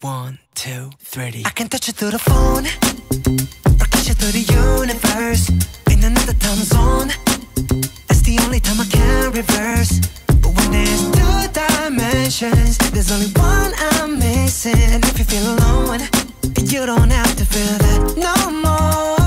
One, two, three. I can touch you through the phone, kiss you through the universe. In another time zone, that's the only time I can reverse. But when there's two dimensions, there's only one I'm missing. And if you feel alone, you don't have to feel that no more.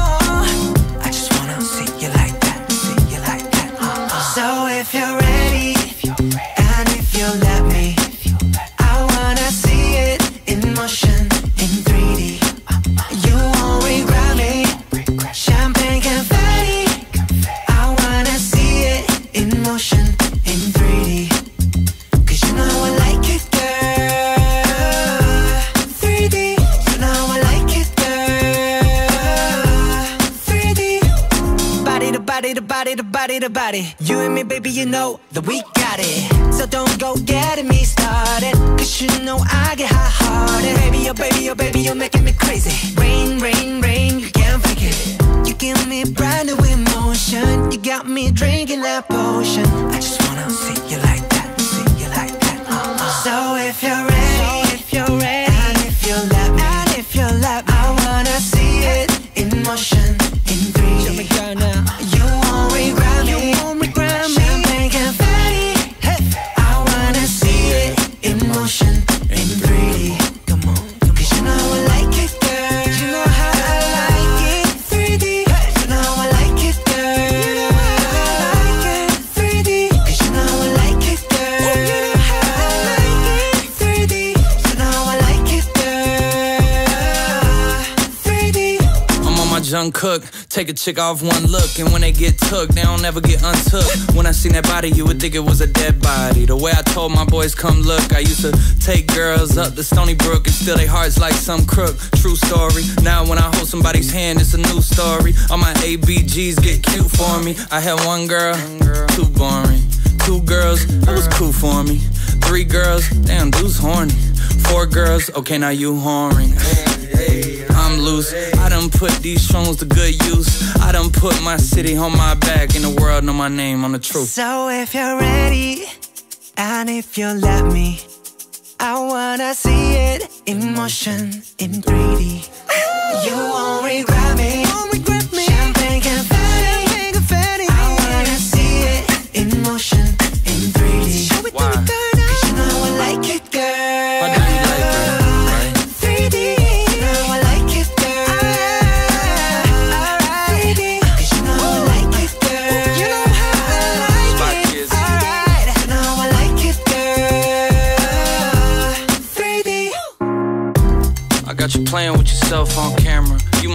Body to body. You and me, baby, you know that we got it. So don't go getting me started. Cause you know I get hot hearted. Baby, oh baby, oh baby, you're making me crazy. Rain, rain, rain, you can't fake it. You give me brand new emotion. You got me drinking that potion. I just wanna see you like that, see you like that. Uh-uh. So if you're ready, cook. Take a chick off one look, and when they get took, they don't ever get untook. When I seen that body, you would think it was a dead body. The way I told my boys, come look, I used to take girls up the Stony Brook and steal their hearts like some crook. True story. Now when I hold somebody's hand, it's a new story. All my ABGs get cute for me. I had one girl, too boring. Two girls, that was cool for me. Three girls, damn, dude's horny. Four girls, okay, now you whoring. I'm loose. I done put these songs to good use. I done put my city on my back, and the world know my name on the truth. So if you're ready, and if you let me, I wanna see it in motion in 3D. You won't regret me.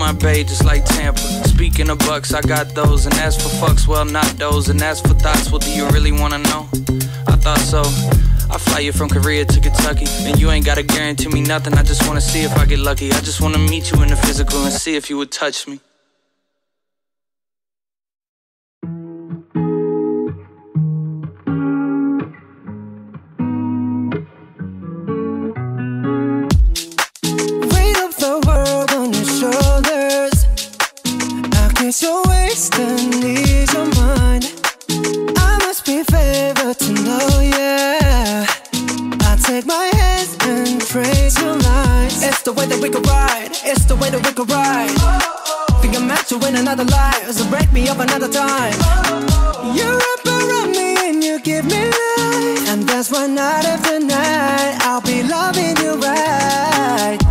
My babe, just like Tampa. Speaking of bucks, I got those. And as for fucks, well, not those. And as for thoughts, well, do you really wanna know? I thought so. I fly you from Korea to Kentucky. And you ain't gotta guarantee me nothing. I just wanna see if I get lucky. I just wanna meet you in the physical and see if you would touch me. The way that we could ride. It's the way that we could ride. Think I'm meant to win another life, so break me up another time. You wrap around me and you give me life, and that's why night after night I'll be loving you right.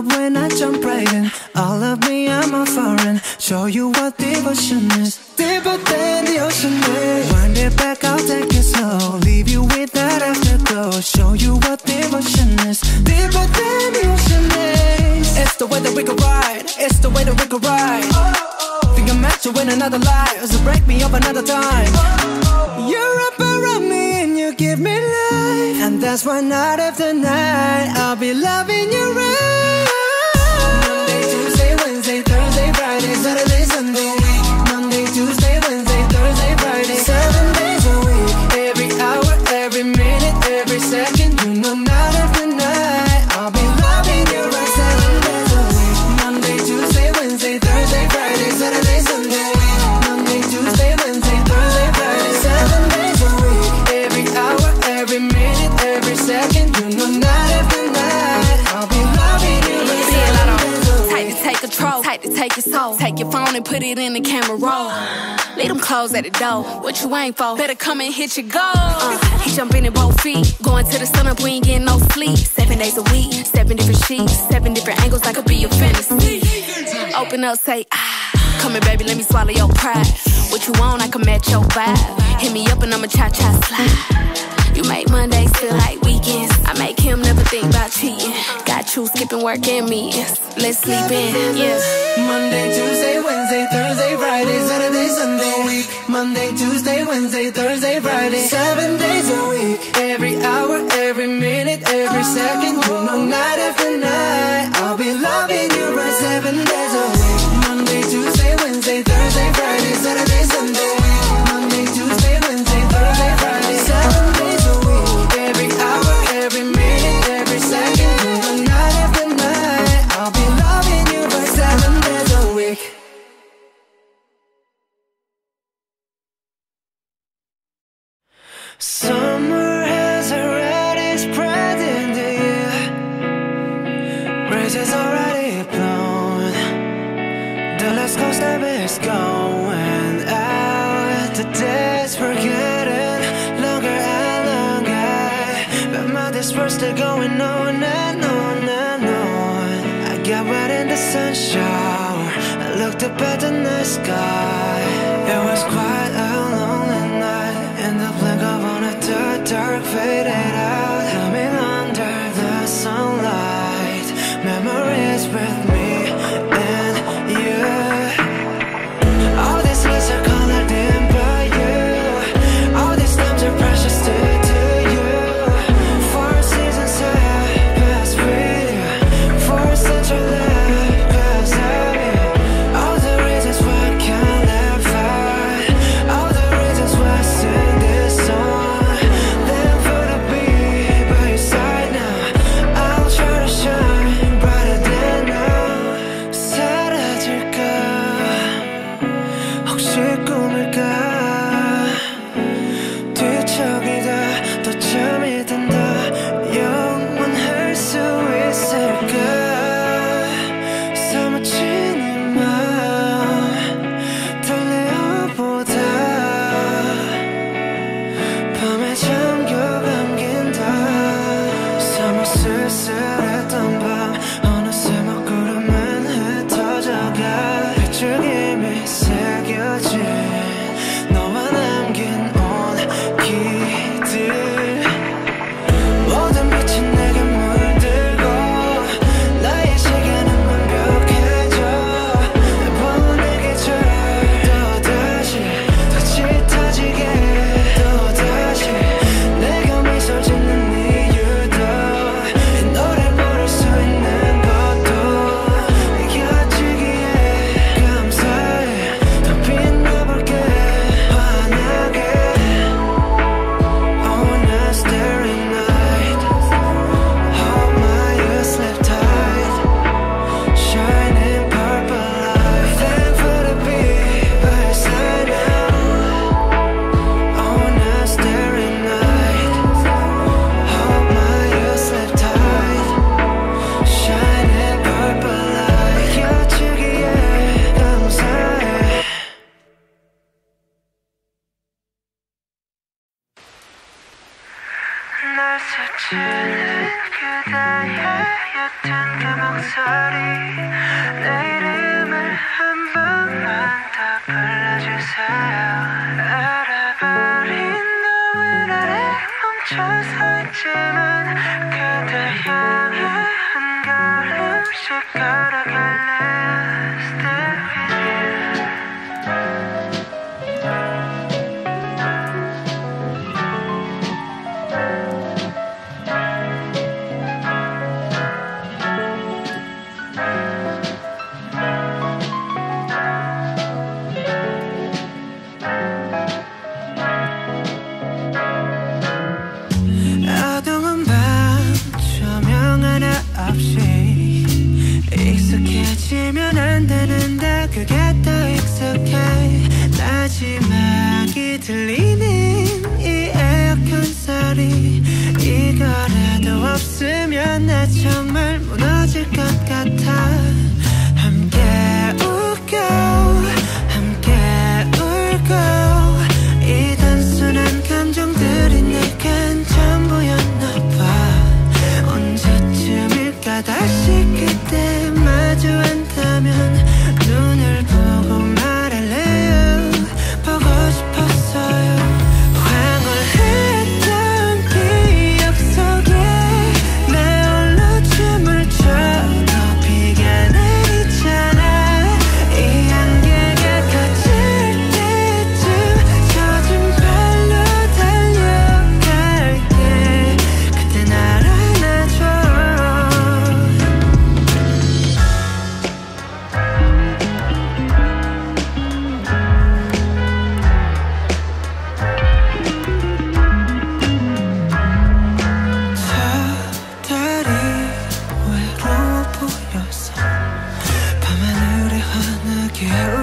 Love when I jump right in. All of me, I'm a foreign. Show you what devotion is. Deeper than the ocean is. Wind it back, I'll take it slow. Leave you with that afterglow. Show you what devotion is. Deeper than the ocean is. It's the way that we could ride. It's the way that we could ride. Think I'm meant to win another life. So break me up another time. You're up around me and you give me life. And that's why night after night I'll be loving you right. and put it in the camera roll. Leave them clothes at the door. What you ain't for? Better come and hit your goal. Uh, he jumping in both feet. Going to the sun up, we ain't getting no sleep. Seven days a week, seven different sheets, seven different angles. I could be your fantasy. Open up, say ah. Come here, baby, let me swallow your pride. What you want, I can match your vibe. Hit me up and I'ma cha cha slide. You make Mondays feel like weekends. I make him never think about cheating. Got you skipping work and meetings. Let's sleep in, yeah. Monday, Tuesday, Wednesday, Thursday, Friday, Saturday, Sunday, week. Monday, Tuesday, Wednesday, Thursday, Friday, seven days a week. Every hour, every minute, every second, you know, night after night. I'll be loving you right seven days. Summer has already spread in the air. Is already blown The last cold of is going out. The days were getting longer and longer. But my days were still going on and on and on. I got wet in the sun shower I looked up at the night sky. It was quiet dark faded out. Yeah.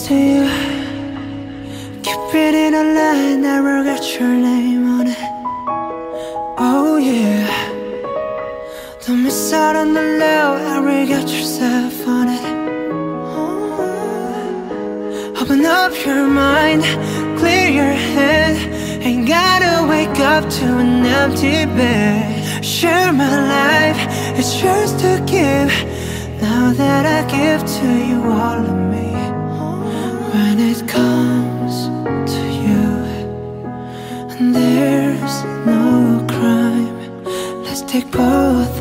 next to you Cupid in a line, never got your name on it. Oh yeah. Don't miss out on the low, ever got yourself on it. Oh, open up your mind, clear your head. Ain't gotta wake up to an empty bed. Share my life, it's yours to give. Now that I give to you all of me. Take both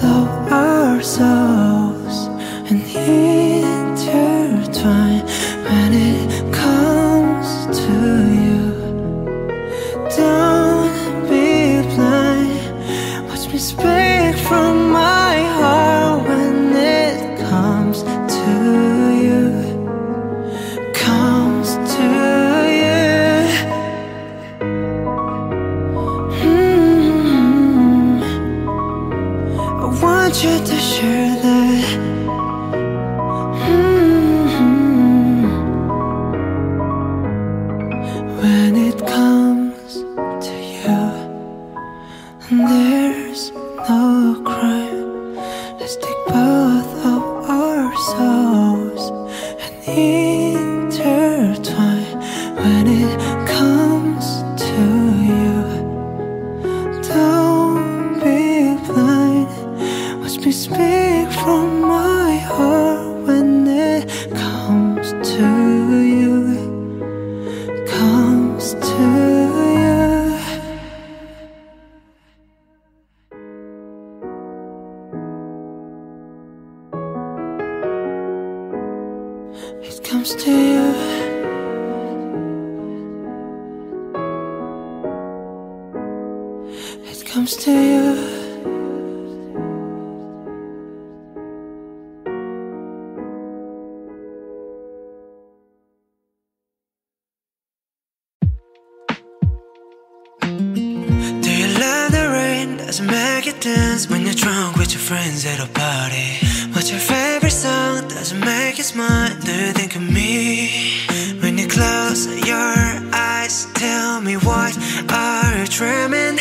with your friends at a party? What's your favorite song? Does it make you smile? Do you think of me? When you close your eyes, tell me what are you dreaming?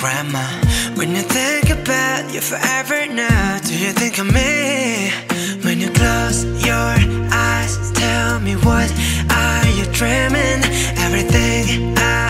Grandma? When you think about you forever now, do you think of me? When you close your eyes, tell me what are you dreaming? Everything I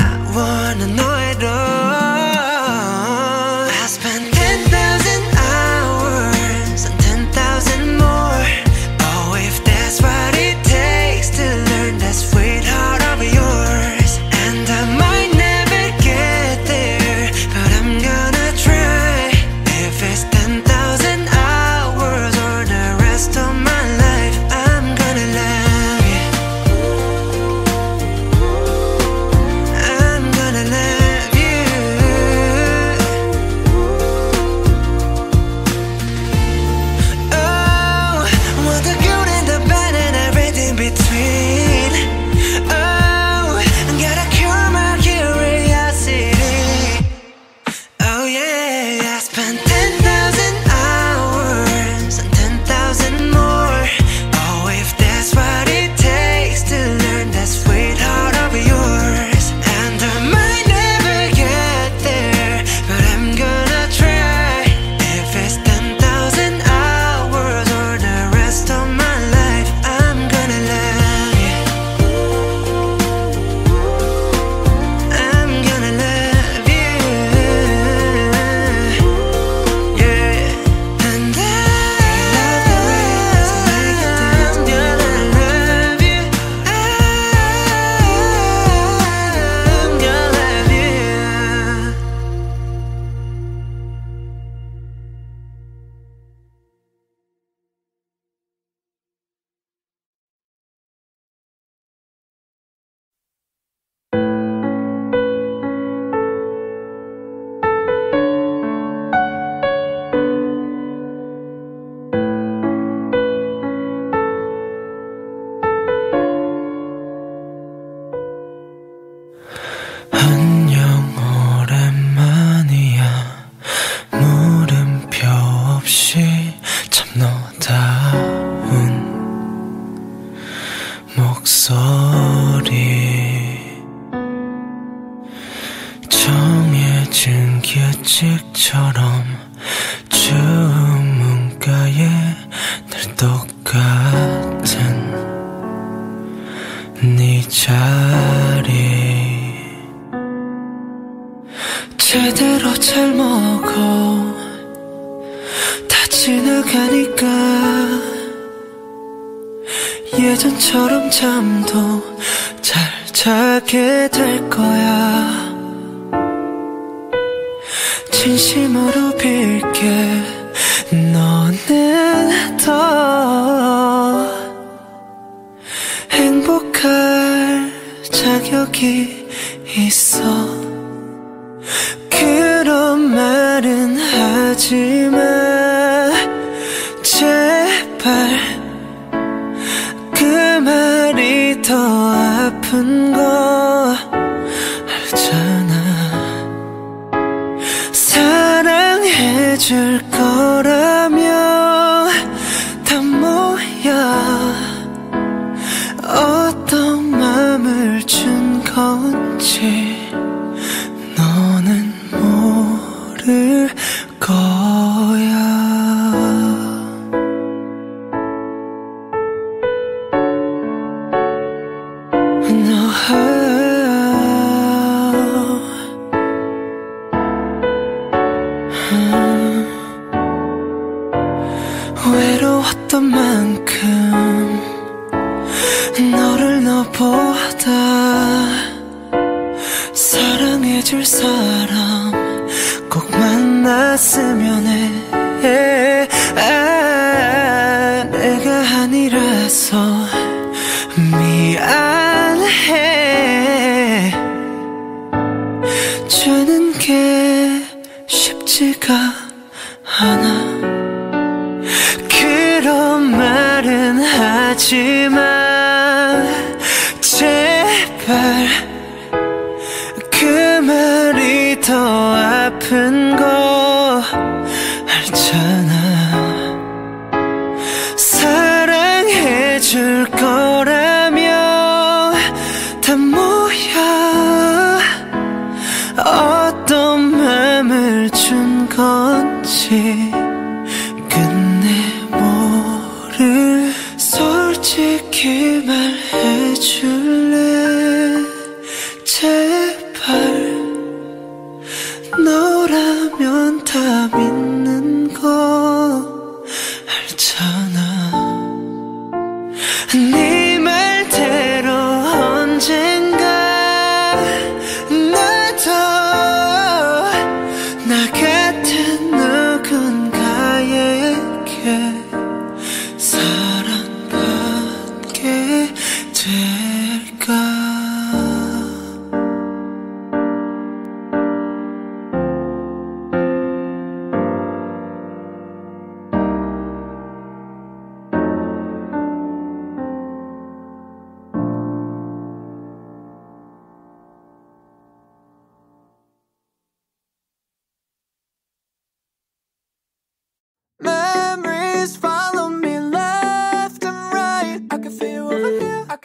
해줄 거라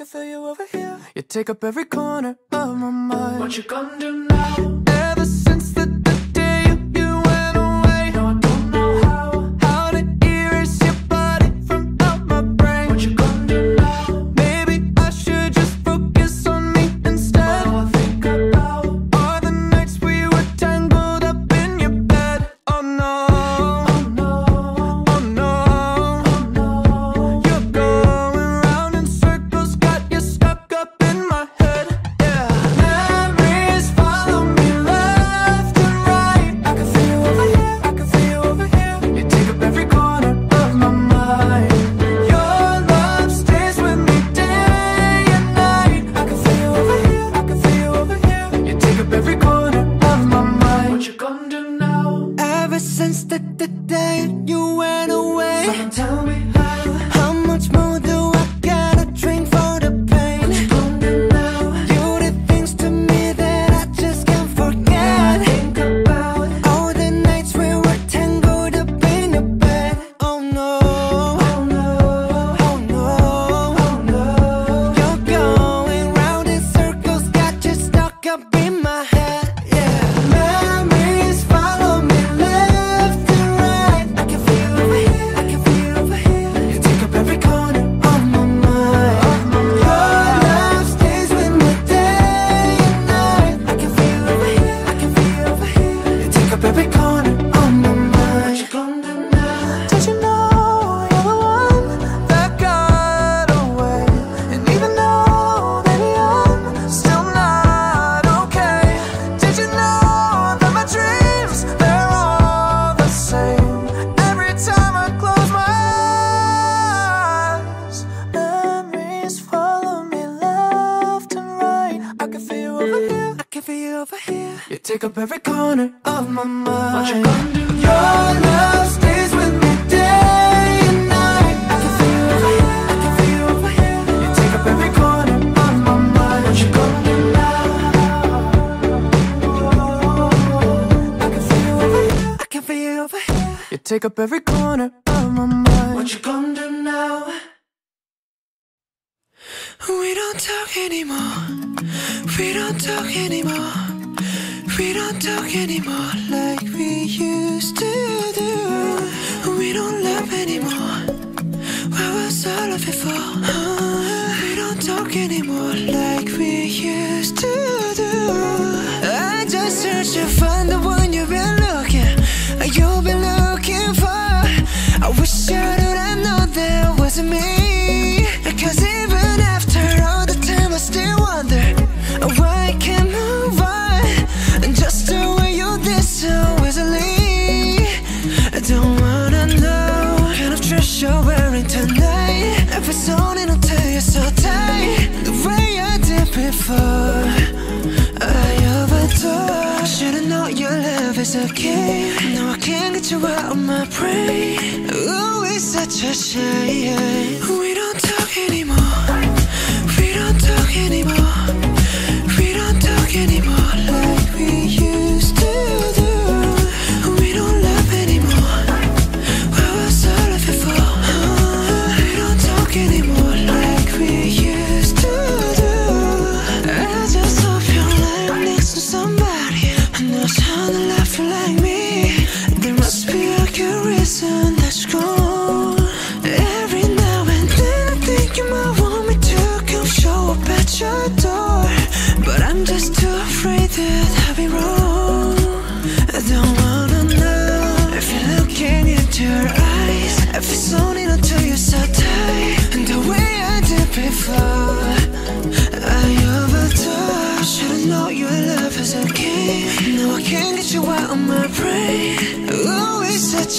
feel you over here. You take up every corner of my mind. What you gonna do now? up every corner of my mind What you gonna do? Your love stays with me day and night. I can feel you over here, I can feel you over here. You take up every corner of my mind. What you gonna do now? I can feel you over here, I can feel you over here. You take up every corner of my mind. What you gonna do now? We don't talk anymore. We don't talk anymore. We don't talk anymore like we used to do. We don't love anymore. Where was all of it for? We don't talk anymore like we used to do. I just search to find the one you've been looking, you've been looking for. I wish I'd. it's okay. No, I can't get you out of my brain. Oh, it's such a shame. We don't talk anymore. We don't talk anymore. We don't talk anymore Like we used to do.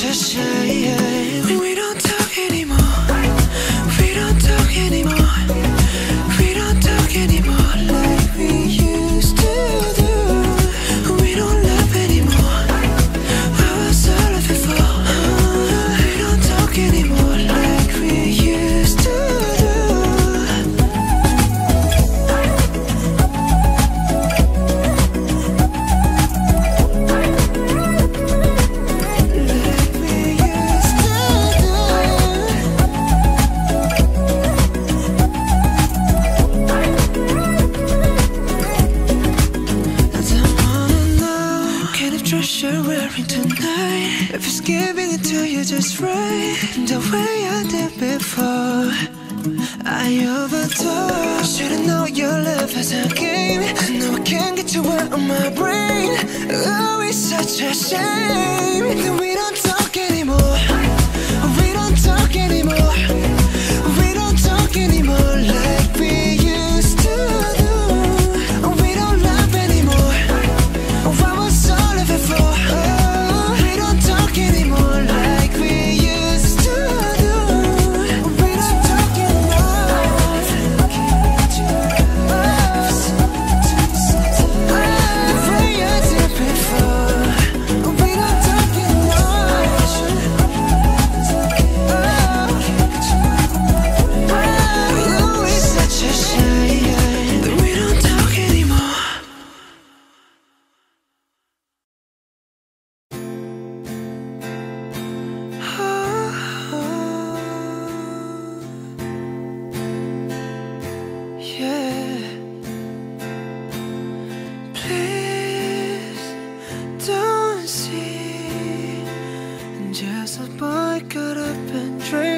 to say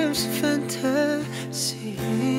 gives fantasy.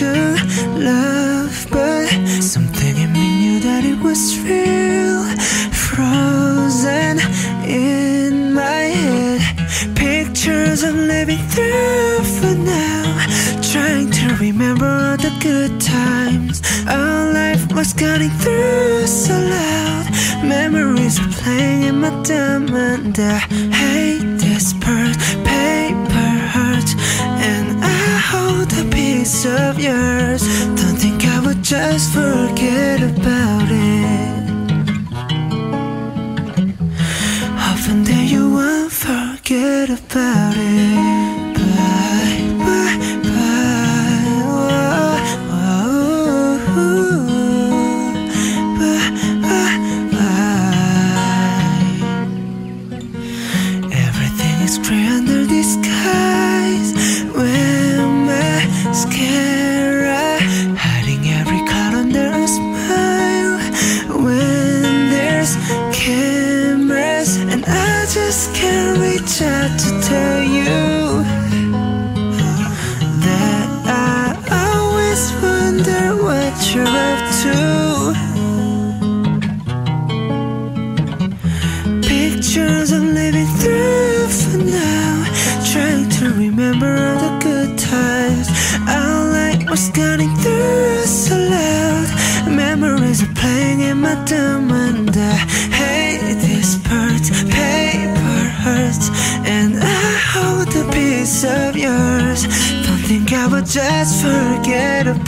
your love, but something in me knew that it was real. Frozen in my head, pictures I'm living through for now. Trying to remember all the good times. Our life was cutting through so loud. Memories are playing in my dumb mind. I hate this part. of yours. Don't think I would just forget about it. Often that you won't forget about it.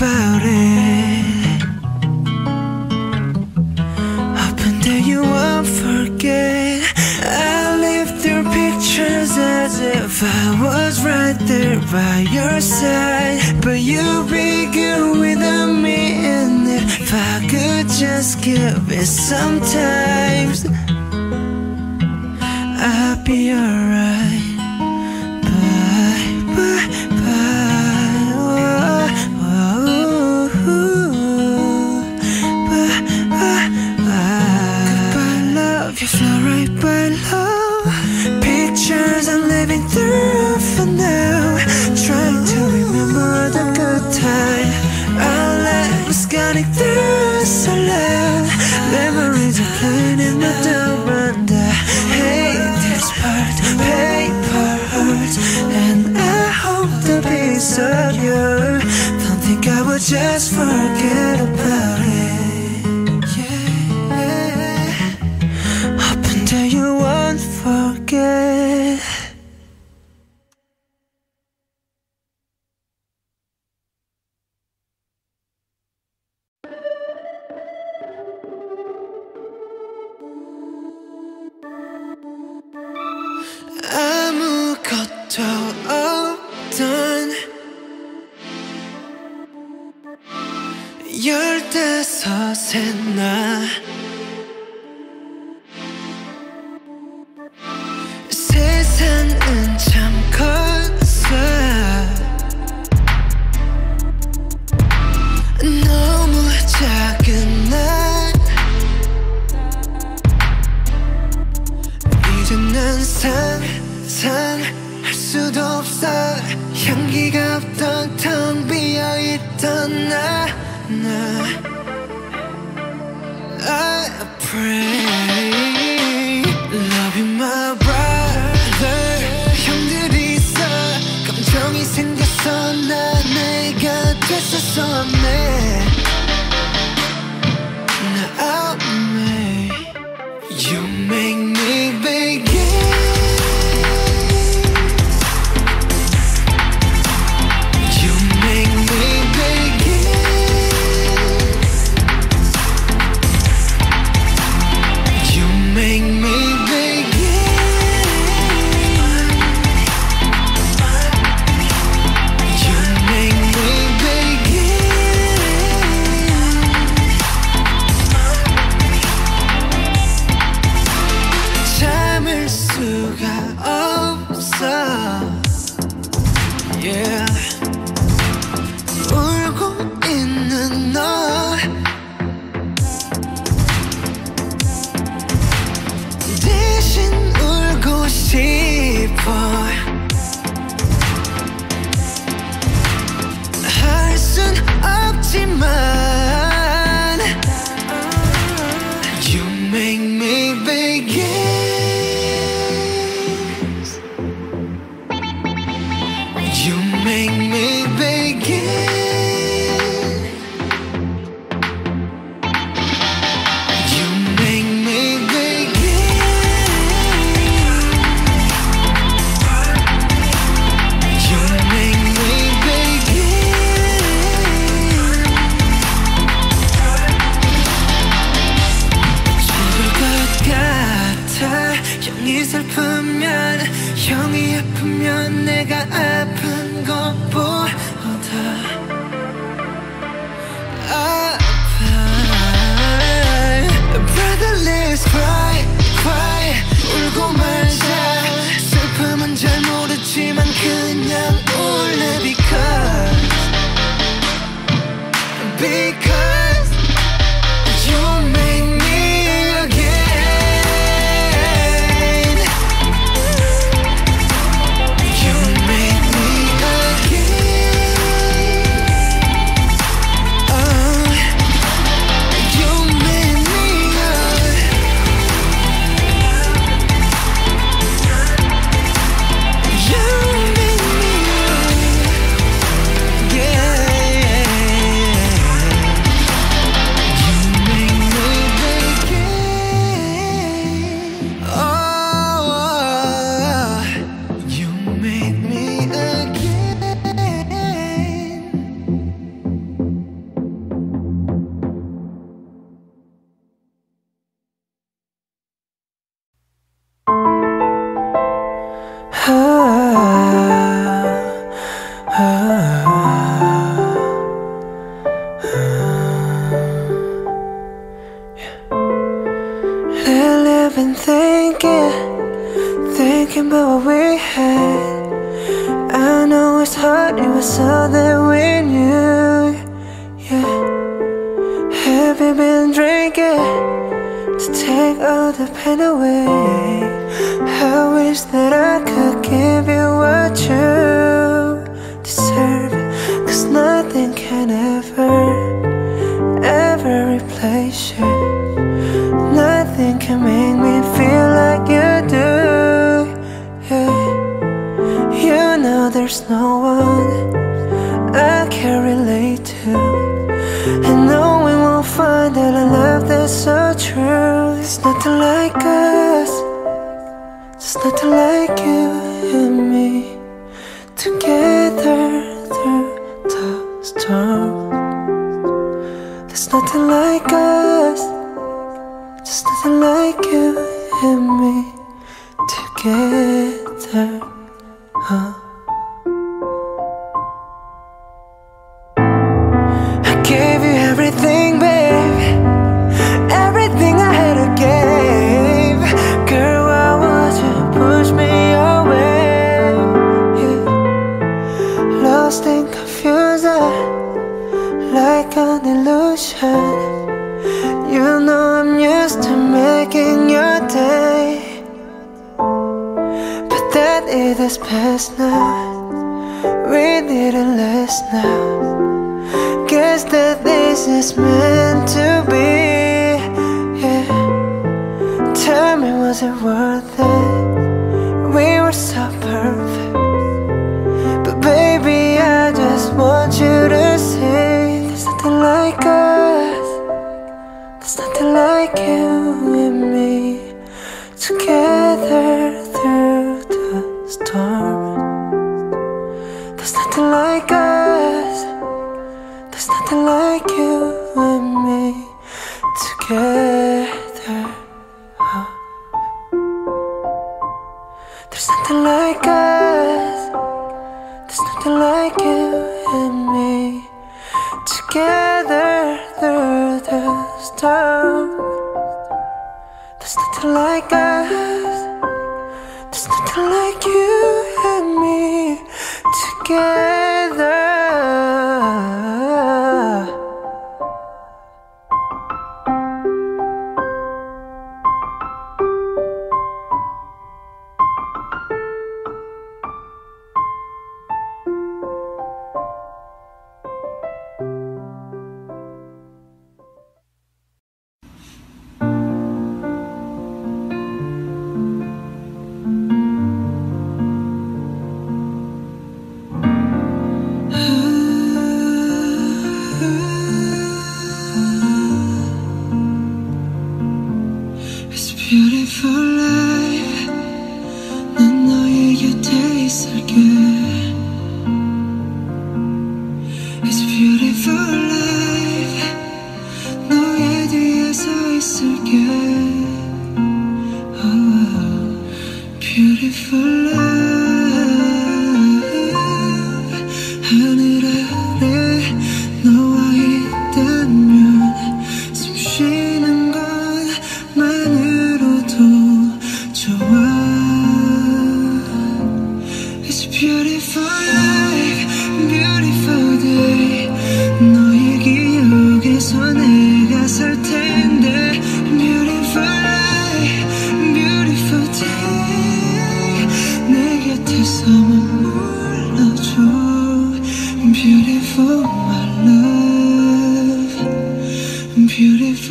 About it.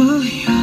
Oh yeah.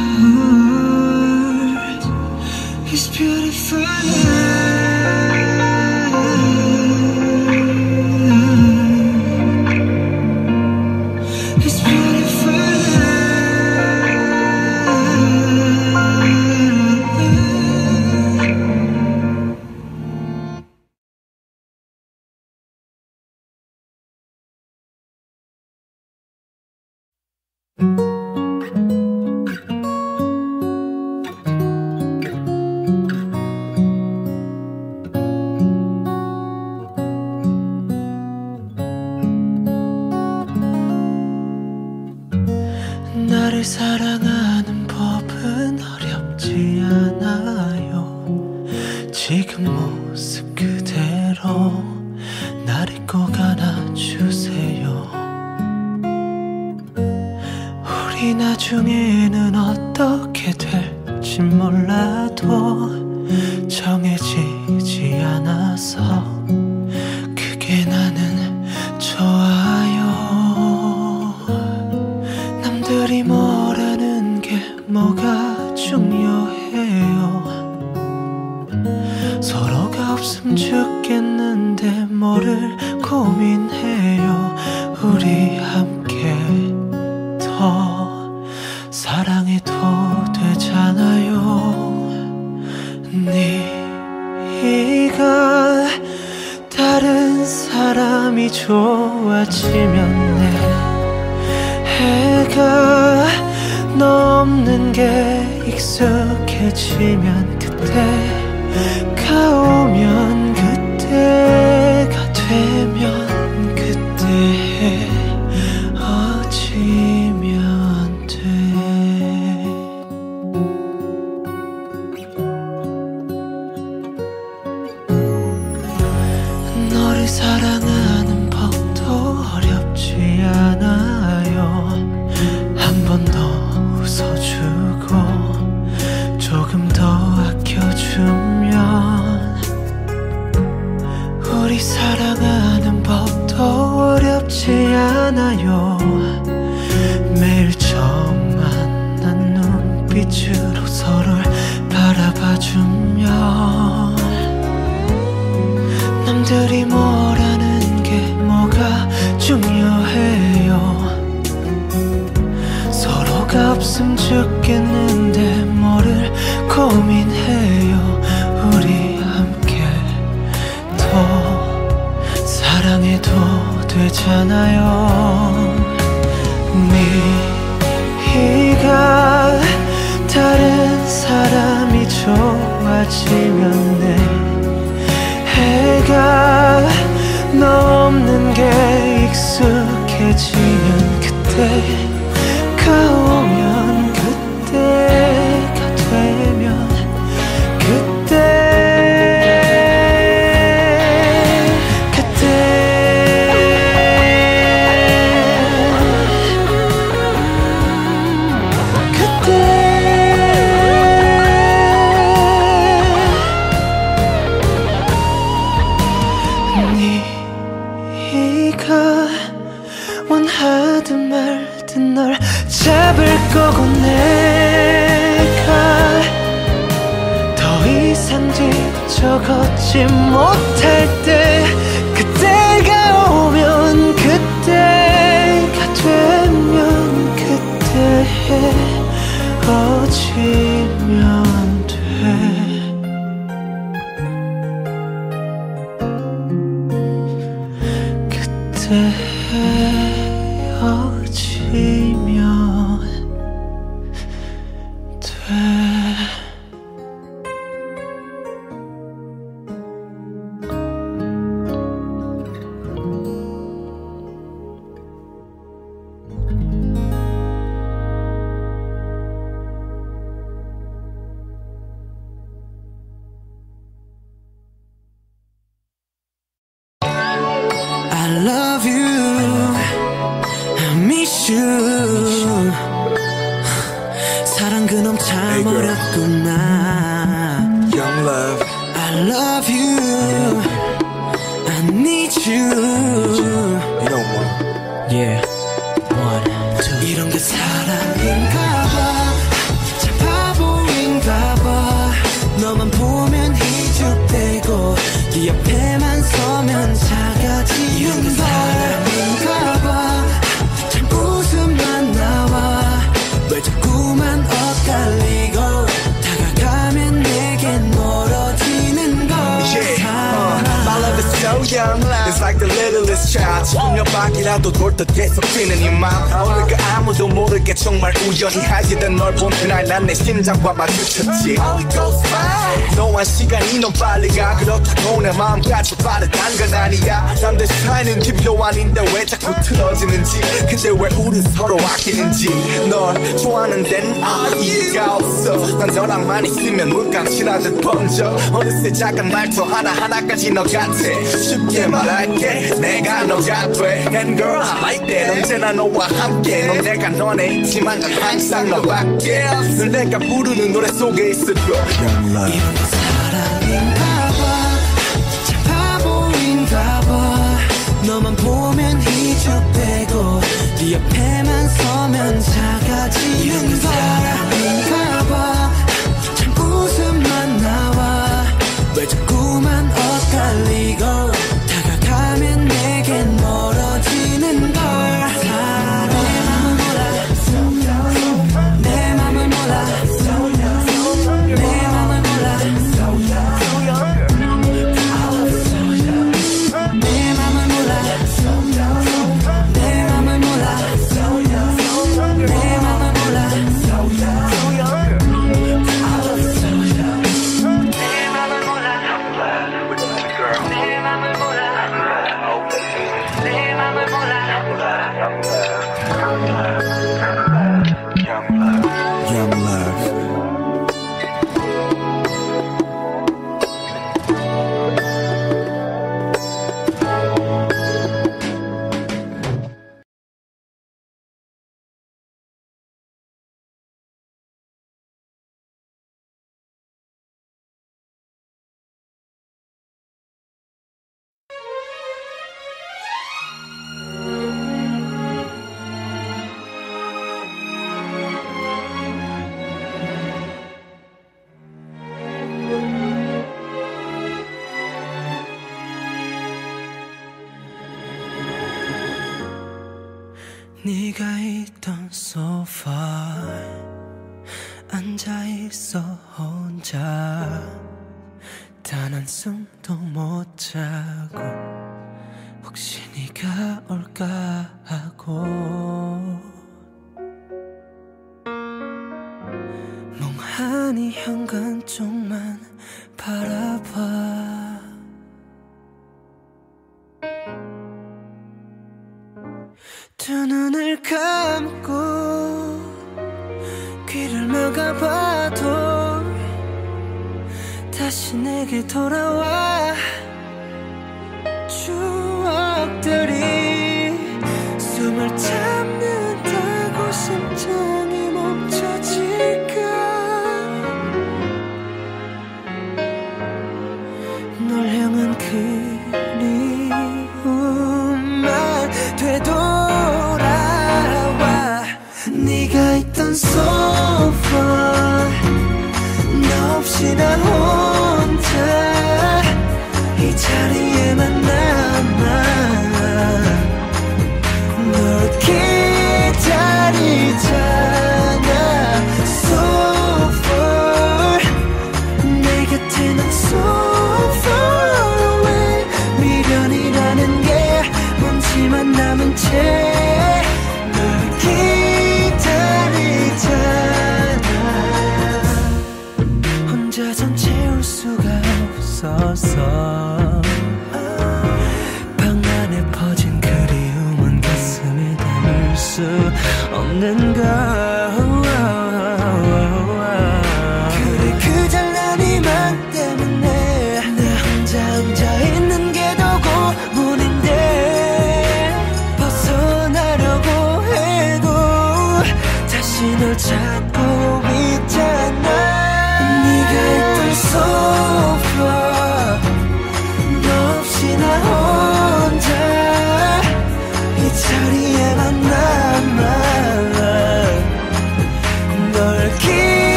장과 마주쳤지 나는 기표 아닌데 왜 자꾸 틀어지는지. 근데 왜 우리 서로 아끼는지. 널 좋아하는 데는 이유가 없어. 난 너랑만 있으면 물감칠하듯 번져. 어느새 작은 말투 하나하나까지 너 같아. 쉽게 말할게. 내가 너가 돼. And girl I like that. 언제나 너와 함께. 넌 내가 너네 있지만 난 항상 너밖에 없을. 내가 부르는 노래 속에 있을 거야. 옆에만 서면 작아지는 사람인가 봐. 자꾸 웃음만 나와. 왜 자꾸만 엇갈리고